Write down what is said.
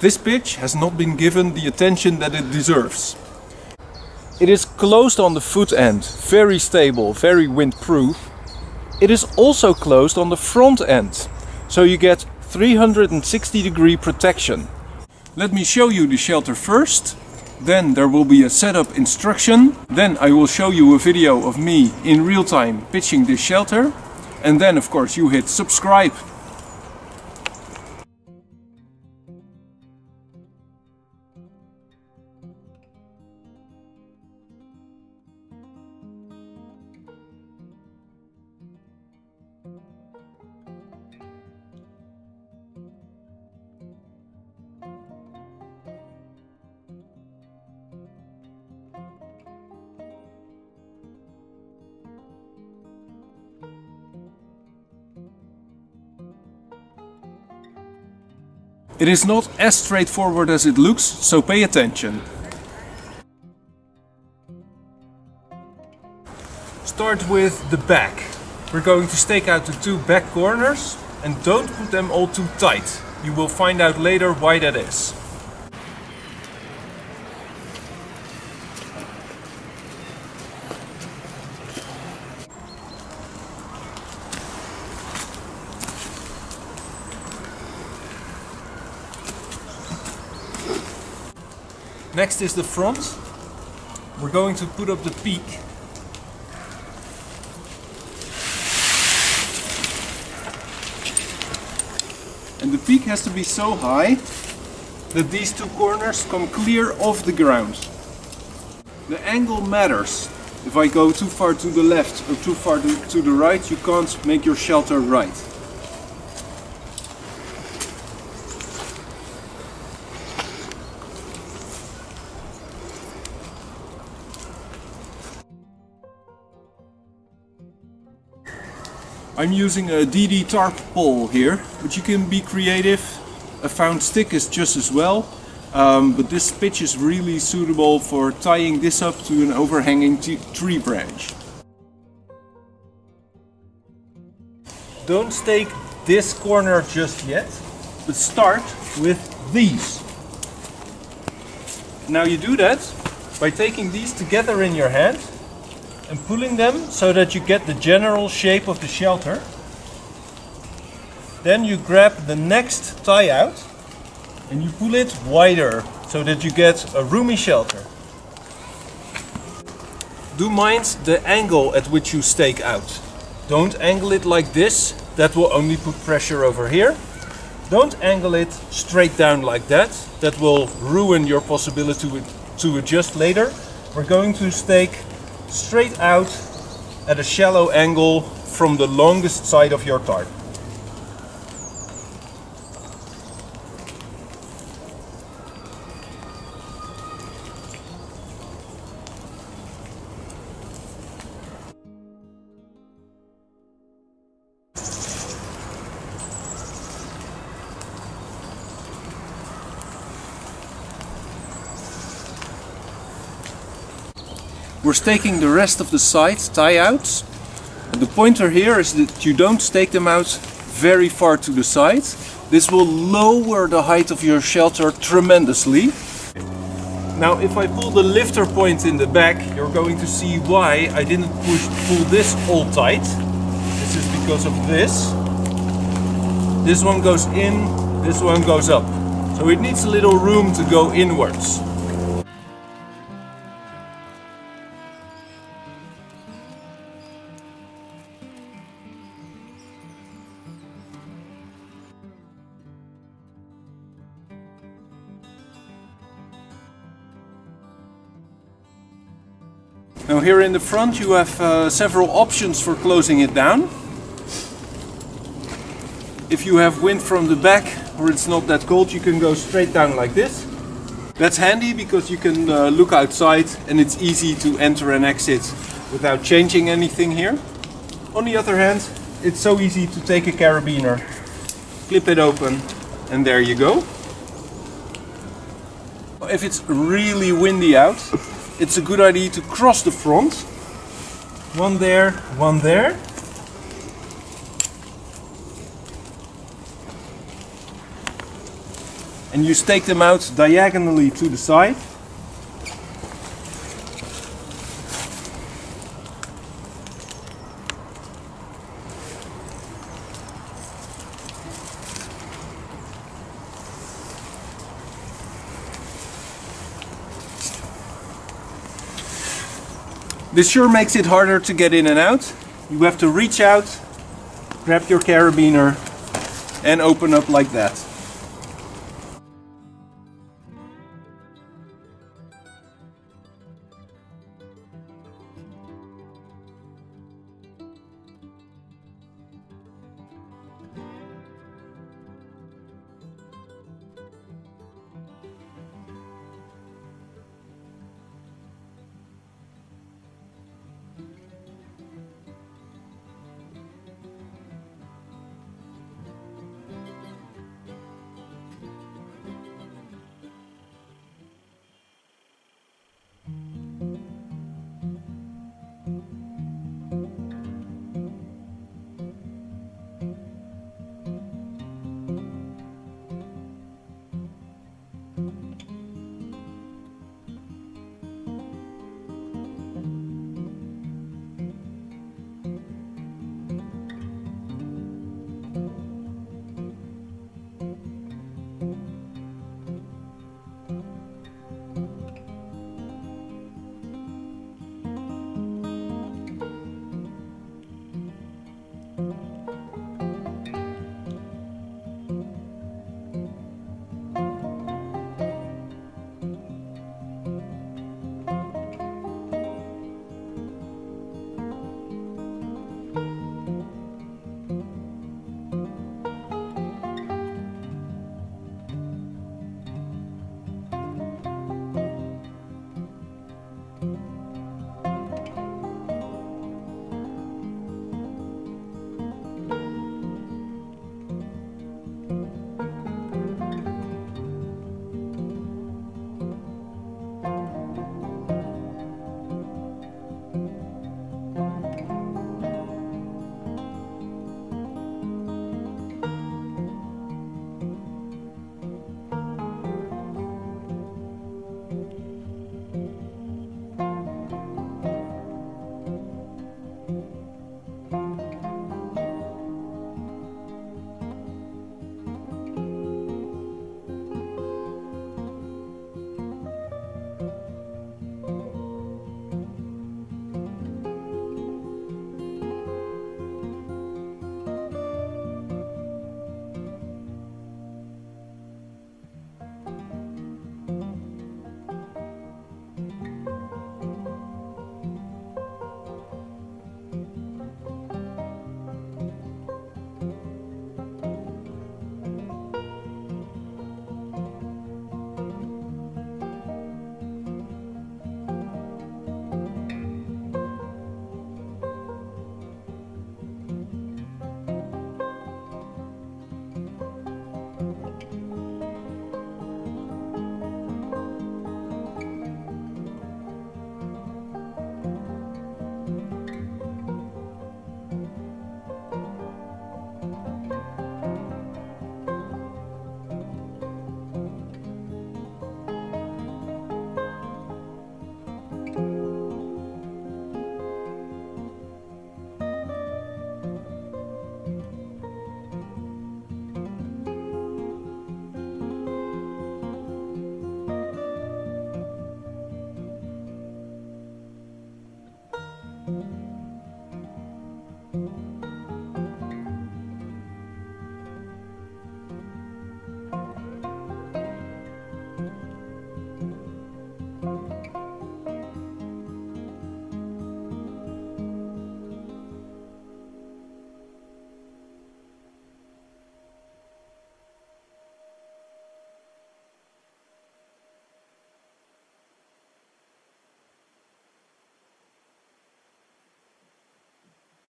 This pitch has not been given the attention that it deserves. It is closed on the foot end, very stable, very windproof. It is also closed on the front end, so you get 360 degree protection. Let me show you the shelter first. Then there will be a setup instruction. Then I will show you a video of me in real time pitching this shelter. And then of course you hit subscribe It is not as straightforward as it looks, so pay attention. Start with the back. We're going to stake out the two back corners and don't put them all too tight. You will find out later why that is. Next is the front. We're going to put up the peak. And the peak has to be so high that these two corners come clear off the ground. The angle matters. If I go too far to the left or too far to, the right, you can't make your shelter right. I'm using a DD tarp pole here, but you can be creative. A found stick is just as well, um, but this pitch is really suitable for tying this up to an overhanging tree branch. Don't stake this corner just yet, but start with these. Now you do that by taking these together in your hand and pulling them so that you get the general shape of the shelter. Then you grab the next tie out and you pull it wider so that you get a roomy shelter. Do mind the angle at which you stake out. Don't angle it like this, that will only put pressure over here. Don't angle it straight down like that, that will ruin your possibility to adjust later. We're going to stake straight out at a shallow angle from the longest side of your tarp. We're staking the rest of the sides tie-outs. The pointer here is that you don't stake them out very far to the side. This will lower the height of your shelter tremendously. Now if I pull the lifter point in the back, you're going to see why I didn't push pull this all tight. This is because of this. This one goes in, this one goes up. So it needs a little room to go inwards. Now here in the front you have uh, several options for closing it down. If you have wind from the back or it's not that cold you can go straight down like this. That's handy because you can uh, look outside and it's easy to enter and exit without changing anything here. On the other hand, it's so easy to take a carabiner, clip it open and there you go. If it's really windy out, it's a good idea to cross the front. One there, one there. and you stake them out diagonally to the side. This sure makes it harder to get in and out. You have to reach out, grab your carabiner and open up like that.